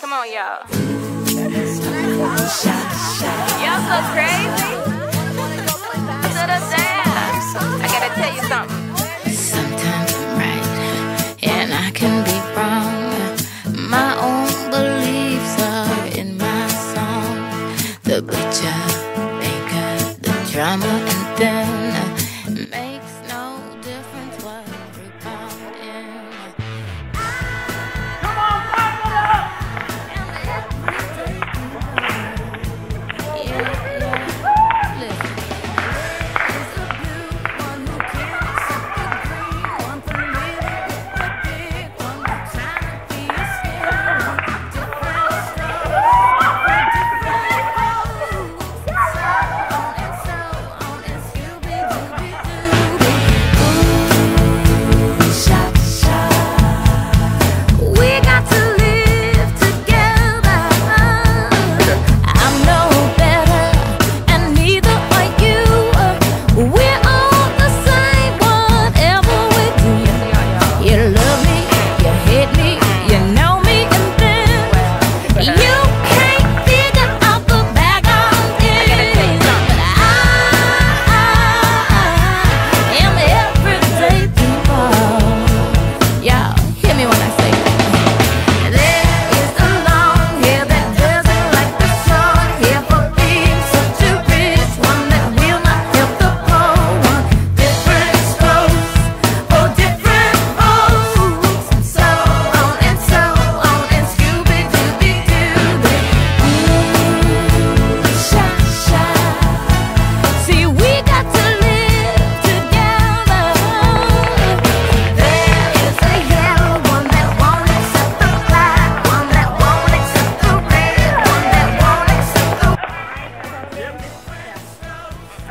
Come on, y'all. y'all so crazy.